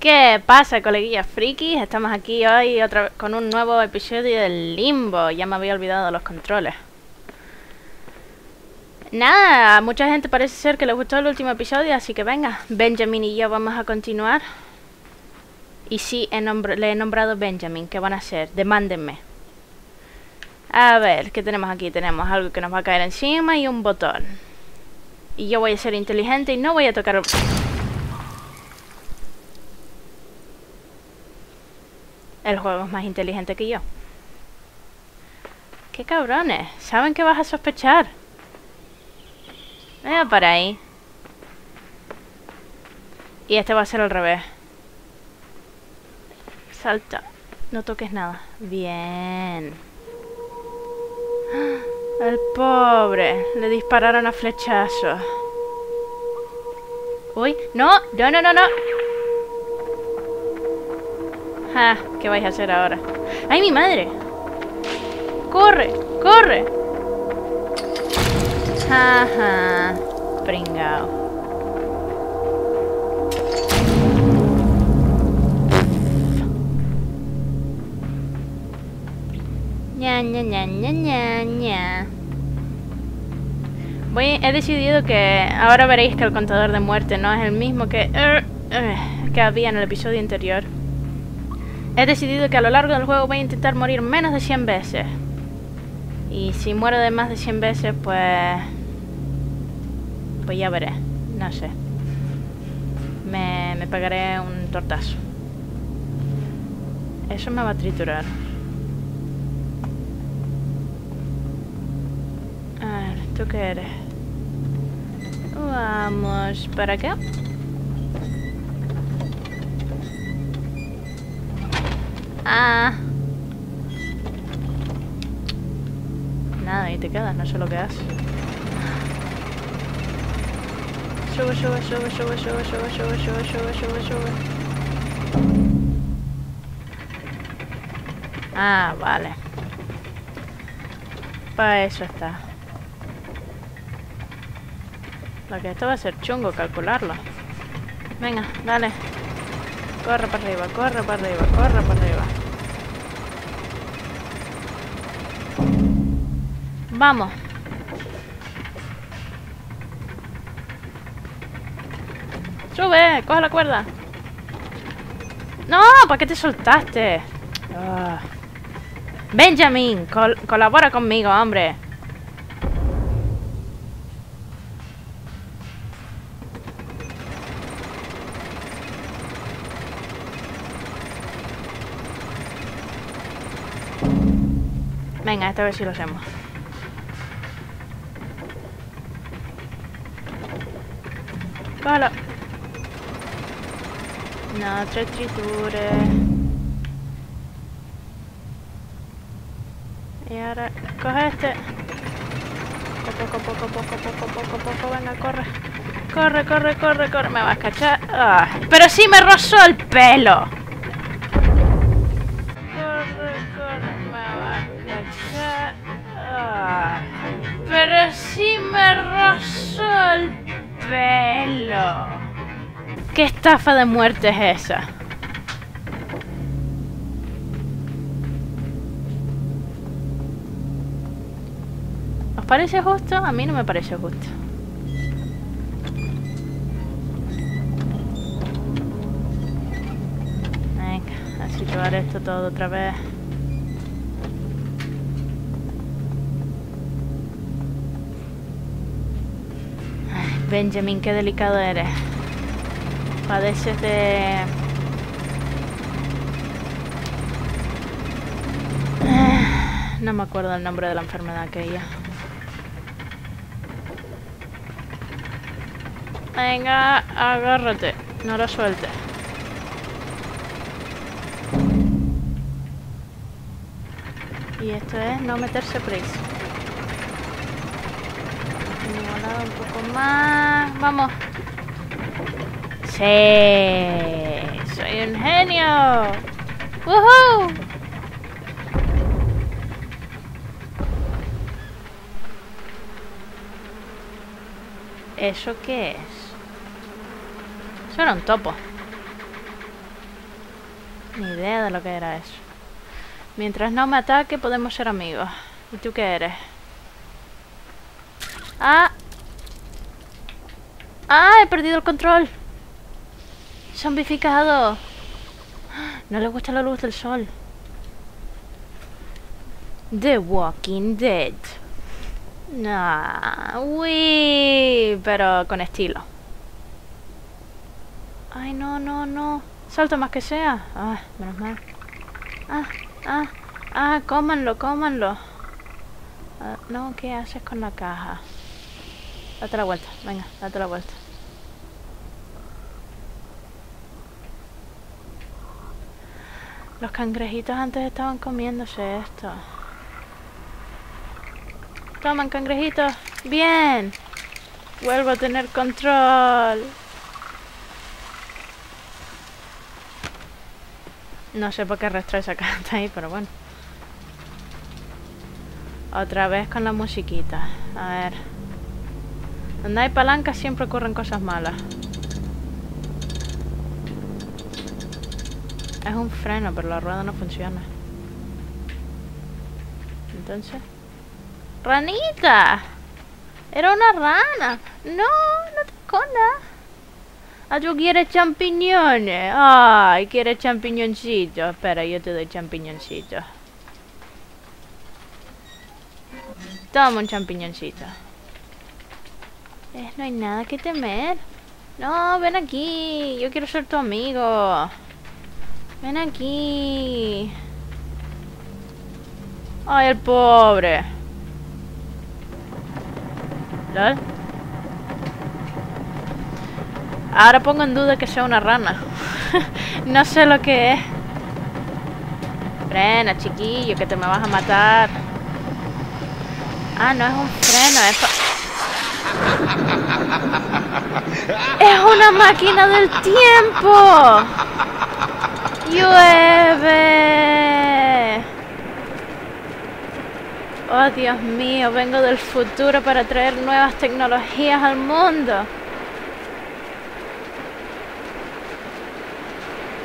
¿Qué pasa, coleguillas frikis? Estamos aquí hoy otra vez con un nuevo episodio del Limbo. Ya me había olvidado los controles. Nada, mucha gente parece ser que les gustó el último episodio, así que venga, Benjamin y yo vamos a continuar. Y sí, le he nombrado Benjamin, ¿qué van a hacer? Demándenme. A ver, ¿qué tenemos aquí? Tenemos algo que nos va a caer encima y un botón. Y yo voy a ser inteligente y no voy a tocar... juego es más inteligente que yo. ¡Qué cabrones! ¿Saben que vas a sospechar? Venga para ahí. Y este va a ser al revés. Salta. No toques nada. Bien. ¡Ah! El pobre. Le dispararon a flechazos. Uy, no, no, no, no, no. Ah, ¿qué vais a hacer ahora? ¡Ay, mi madre! ¡Corre! ¡Corre! Ajá. Pringao. ña ña ña ña ña ña. Voy, he decidido que ahora veréis que el contador de muerte no es el mismo que, er, eh, que había en el episodio anterior. He decidido que a lo largo del juego voy a intentar morir menos de 100 veces. Y si muero de más de 100 veces, pues... Pues ya veré. No sé. Me, me pegaré un tortazo. Eso me va a triturar. A ver, ¿tú qué eres? Vamos, ¿para qué? Ah. Nada, ahí te quedas, no sé lo que haces. Sube, sube, sube, sube, sube, sube, sube, sube, sube, sube, sube. Ah, vale. Para eso está. Lo que esto va a ser chungo calcularlo. Venga, dale. Corre para arriba, corre para arriba, corre para arriba. Vamos. Sube, coge la cuerda. No, ¿para qué te soltaste? Ah. Benjamin, col- colabora conmigo, hombre. Venga, esta vez sí lo hacemos. Cógelo. No te tritures. Y ahora, coge este. Poco, poco, poco, poco, poco, poco, poco, venga, corre. Corre, corre, corre, corre. Me vas a cachar. Ah, pero sí me rozó el pelo. Me rozó el pelo. ¿Qué estafa de muerte es esa? ¿Os parece justo? A mí no me parece justo. Venga, así llevar esto todo otra vez. Benjamin, qué delicado eres. Padeces de... Ah, No me acuerdo el nombre de la enfermedad aquella. Venga, agárrate. No lo sueltes. Y esto es no meterse prisa. Un poco más. Vamos. Sí. Soy un genio. ¡Woohoo! ¿Eso qué es? Eso era un topo. Ni idea de lo que era eso. Mientras no me ataque, podemos ser amigos. ¿Y tú qué eres? ¡Ah! ¡Ah! He perdido el control. Zombificado. No le gusta la luz del sol. The Walking Dead. Nah, uy, pero con estilo. Ay, no, no, no. Salta más que sea. Ah, menos mal. Ah, ah, ah, cómanlo, cómanlo. Ah, no, ¿qué haces con la caja? Date la vuelta, venga, date la vuelta. Los cangrejitos antes estaban comiéndose esto. Toman cangrejitos. Bien. Vuelvo a tener control. No sé por qué arrastró esa carta ahí, pero bueno. Otra vez con la musiquita. A ver. Donde hay palancas siempre ocurren cosas malas. Es un freno, pero la rueda no funciona. Entonces... ¡Ranita! Era una rana. No, no te escondas. Ah, tú quieres champiñones. Ay, quieres champiñoncitos. Espera, yo te doy champiñoncitos. Toma un champiñoncito. No hay nada que temer. No, ven aquí. Yo quiero ser tu amigo. Ven aquí. Ay, el pobre. ¿Lol? Ahora pongo en duda que sea una rana. no sé lo que es. Frena, chiquillo, que te me vas a matar. Ah, no es un freno, es... ¡Es una máquina del tiempo! ¡Llueve! Oh, Dios mío, vengo del futuro para traer nuevas tecnologías al mundo.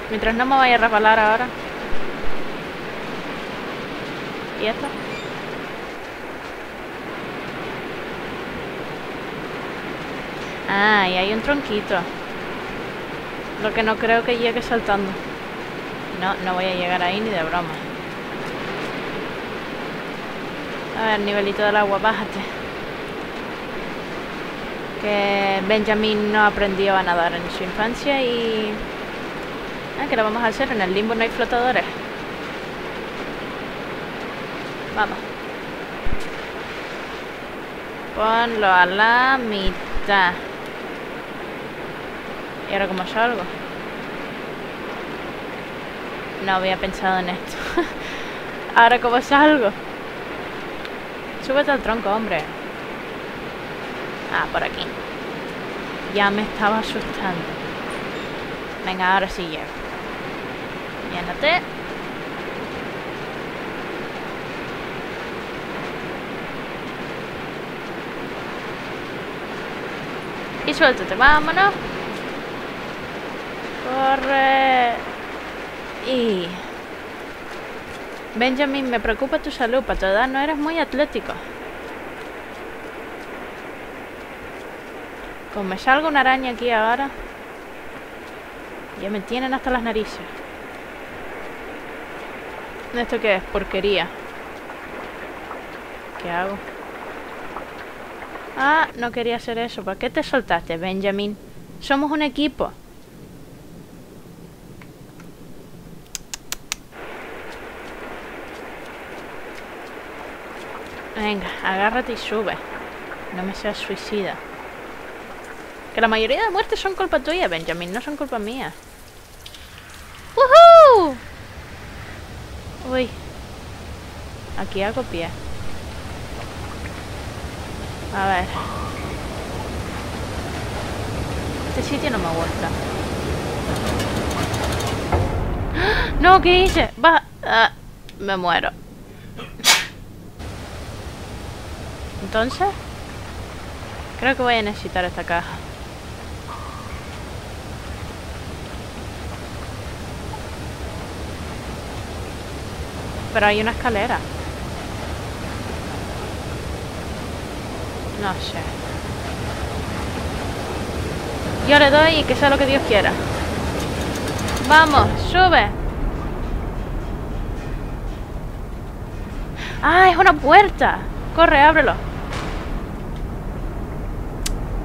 Mientras no me vaya a resbalar ahora. ¿Y esto? Ah, y hay un tronquito. Lo que no creo que llegue saltando. No, no voy a llegar ahí ni de broma. A ver, nivelito del agua, bájate. Que Benjamin no aprendió a nadar en su infancia y... Ah, que lo vamos a hacer. En el limbo no hay flotadores. Vamos. Ponlo a la mitad. ¿Y ahora cómo salgo? No había pensado en esto. ¿Ahora cómo salgo? Súbete al tronco, hombre. Ah, por aquí. Ya me estaba asustando. Venga, ahora sí llego. Llénate. Y suéltate, vámonos. Corre. Y... Benjamin, me preocupa tu salud, para tu edad no eres muy atlético. Como me salga una araña aquí ahora, ya me tienen hasta las narices. ¿Esto qué es? Porquería. ¿Qué hago? Ah, no quería hacer eso. ¿Por qué te soltaste, Benjamin? Somos un equipo. Venga, agárrate y sube. No me seas suicida. Que la mayoría de muertes son culpa tuya, Benjamin, no son culpa mía. ¡Woohoo! Uy. Aquí hago pie. A ver. Este sitio no me gusta. ¡Ah! No, ¿qué hice? Va. Ah, me muero. Entonces, creo que voy a necesitar esta caja. Pero hay una escalera. No sé. Yo le doy y que sea lo que Dios quiera. Vamos, sube. Ah, es una puerta. Corre, ábrelo.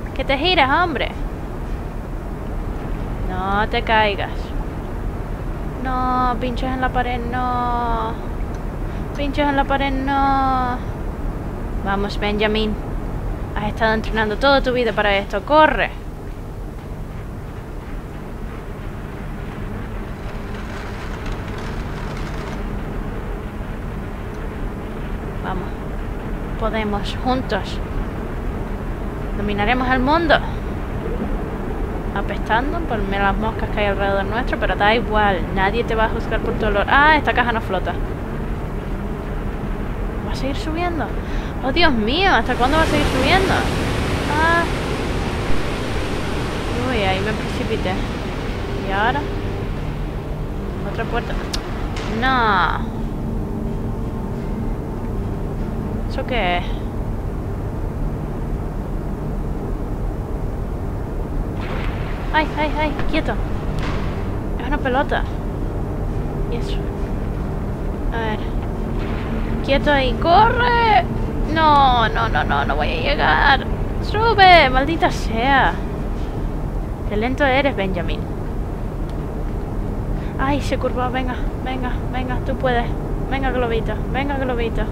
Que te giras, hombre. No te caigas. No, pinches en la pared, no. Pinches en la pared, no. Vamos, Benjamin. Has estado entrenando toda tu vida para esto. ¡Corre! Vamos. Podemos, juntos. Dominaremos el mundo. Apestando por las moscas que hay alrededor nuestro, pero da igual. Nadie te va a juzgar por tu olor. Ah, esta caja no flota. ¿Va a seguir subiendo? Oh, Dios mío, ¿hasta cuándo va a seguir subiendo? Ah. Uy, ahí me precipité. ¿Y ahora? Otra puerta. No. ¿Eso qué es? ¡Ay, ay, ay! ¡Quieto! Es una pelota. Y eso. A ver. ¡Quieto ahí! ¡Corre! No, no, no, no, no voy a llegar. ¡Sube! ¡Maldita sea! ¡Qué lento eres, Benjamin! ¡Ay, se curvó! Venga, venga, venga, tú puedes. Venga, globito, venga, globito.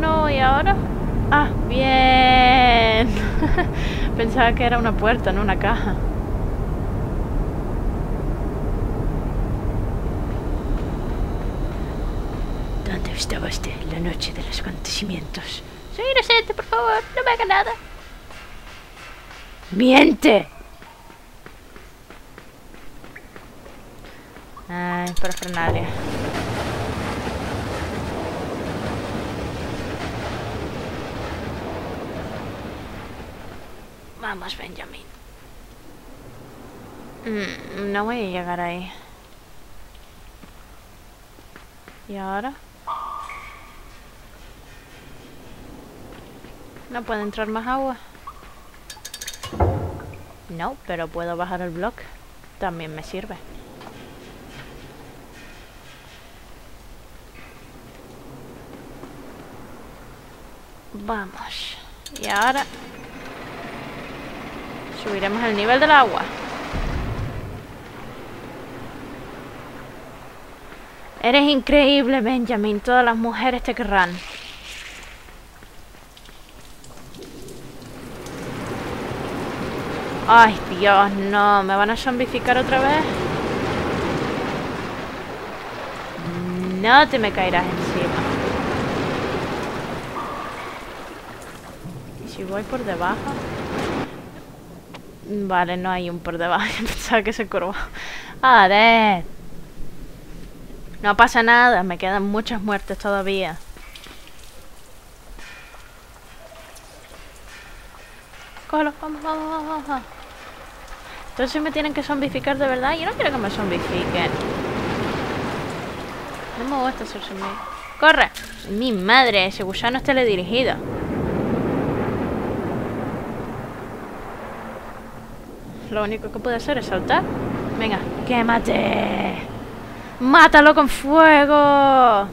No, ¿y ahora? Ah, bien. Pensaba que era una puerta, no una caja. ¿Dónde estaba usted la noche de los acontecimientos? Soy inocente, por favor, no me haga nada. ¡Miente! Ay, parafernalia. Vamos, Benjamin. Mm, no voy a llegar ahí. ¿Y ahora? No puede entrar más agua. No, pero puedo bajar el bloque. También me sirve. Vamos. Y ahora subiremos el nivel del agua. Eres increíble, Benjamin. Todas las mujeres te querrán. Ay, Dios, no. ¿Me van a zombificar otra vez? No te me caerás encima. ¿Y si voy por debajo? Vale, no hay un por debajo. Pensaba que se curvó. ver. No pasa nada. Me quedan muchas muertes todavía. Cógelo. Vamos, vamos, vamos, vamos. Entonces me tienen que zombificar de verdad. Yo no quiero que me zombifiquen. No me gusta ser. ¡Corre! Mi madre, ese gusano es teledirigido. Lo único que puede hacer es saltar. Venga, quémate. ¡Mátalo con fuego!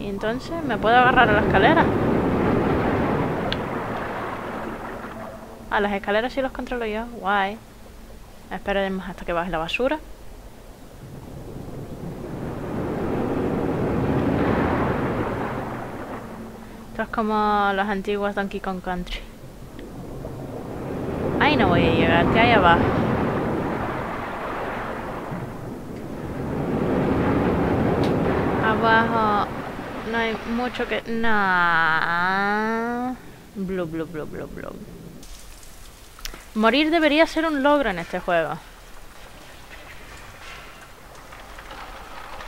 Y entonces me puedo agarrar a la escalera. A las escaleras sí los controlo yo. Guay. Esperemos hasta que baje la basura. Como los antiguos Donkey Kong Country. Ahí no voy a llegar, que hay abajo. Abajo no hay mucho que... No. Blue, blue, blue, blue, blue. Morir debería ser un logro en este juego.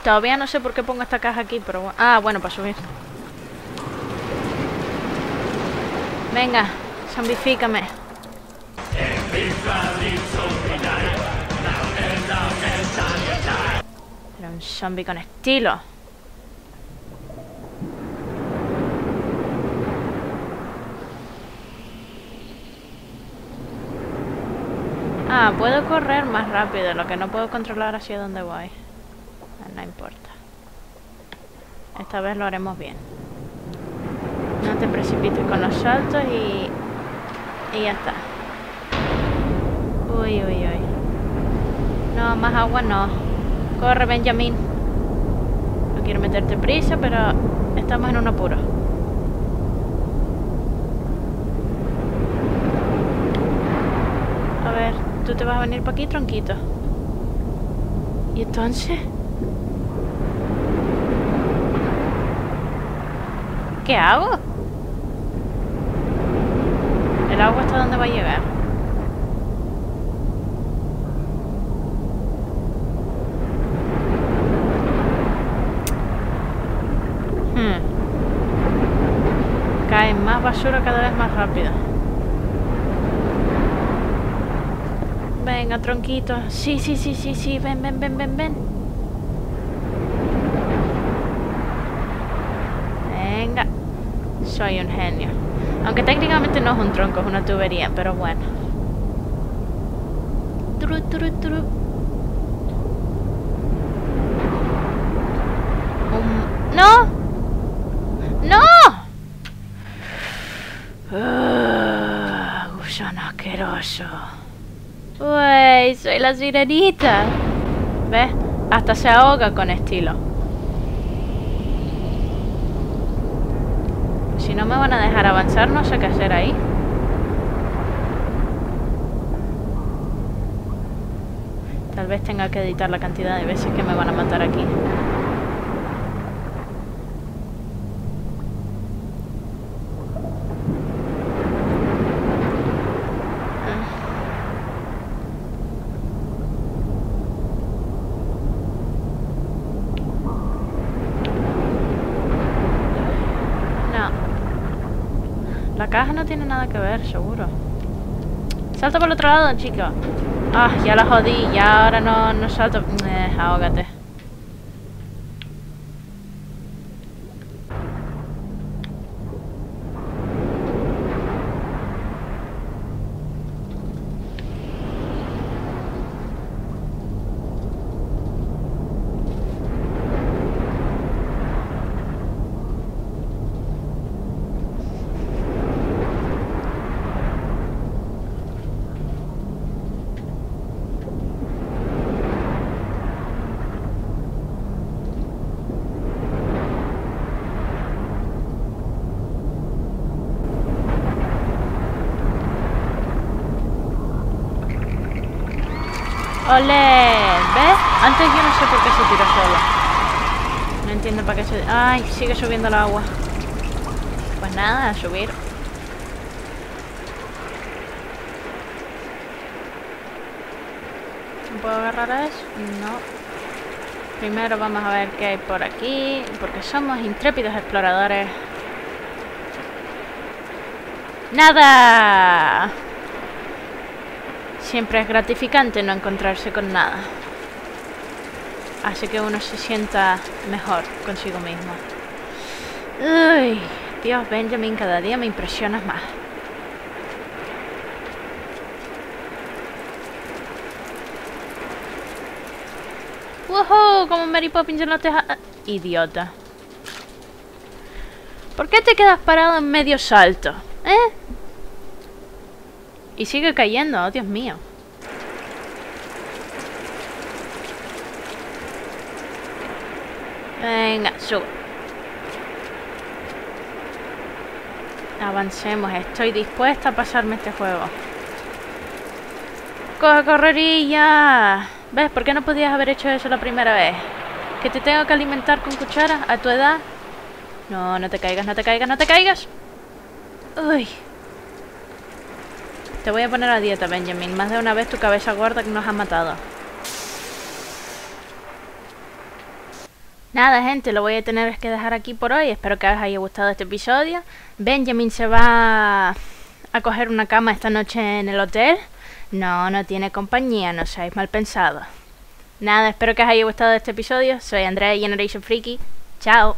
Todavía no sé por qué pongo esta caja aquí, pero. Ah, bueno, para subir. Venga, zombifícame. Era un zombie con estilo. Ah, puedo correr más rápido, lo que no puedo controlar hacia dónde voy. Ah, no importa. Esta vez lo haremos bien. No te precipites con los saltos y... Y ya está. Uy, uy, uy. No, más agua no. Corre, Benjamin. No quiero meterte prisa, pero estamos en un apuro. A ver, tú te vas a venir para aquí, tronquito. ¿Y entonces? ¿Qué hago? ¿El agua hasta dónde va a llegar? Hmm. Cae más basura cada vez más rápido. Venga, tronquito. Sí, sí, sí, sí, sí. Ven, ven, ven, ven, ven. Venga. Soy un genio. Aunque técnicamente no es un tronco, es una tubería, pero bueno. Turu, turu, turu. ¡No! ¡No! Ah, gusano asqueroso. Uy, soy la sirenita. ¿Ves? Hasta se ahoga con estilo. Si no me van a dejar avanzar, no sé qué hacer ahí. Tal vez tenga que editar la cantidad de veces que me van a matar aquí. No. La caja no tiene nada que ver, seguro. Salta por el otro lado, chico. Ah, ya la jodí. Ya ahora no, no salto. Eh, ahógate. ¿Ves? Antes yo no sé por qué se tiró solo. No entiendo para qué se... ¡Ay! Sigue subiendo el agua. Pues nada, a subir. ¿No puedo agarrar a eso? No. Primero vamos a ver qué hay por aquí, porque somos intrépidos exploradores. ¡Nada! Siempre es gratificante no encontrarse con nada. Hace que uno se sienta mejor consigo mismo. Uy, Dios, Benjamin, cada día me impresionas más. ¡Woohoo! Como Mary Poppins en la teja... Idiota. ¿Por qué te quedas parado en medio salto? ¿Eh? Y sigue cayendo, oh Dios mío. Venga, sube. Avancemos, estoy dispuesta a pasarme este juego. ¡Coge correrilla! ¿Ves? ¿Por qué no podías haber hecho eso la primera vez? ¿Que te tengo que alimentar con cuchara a tu edad? No, no te caigas, no te caigas, no te caigas. Uy. Te voy a poner a dieta, Benjamin. Más de una vez tu cabeza gorda que nos ha matado. Nada, gente, lo voy a tener que dejar aquí por hoy. Espero que os haya gustado este episodio. Benjamin se va a coger una cama esta noche en el hotel. No, no tiene compañía, no seáis mal pensados. Nada, espero que os haya gustado este episodio. Soy Andrea de Generation Freaky. Chao.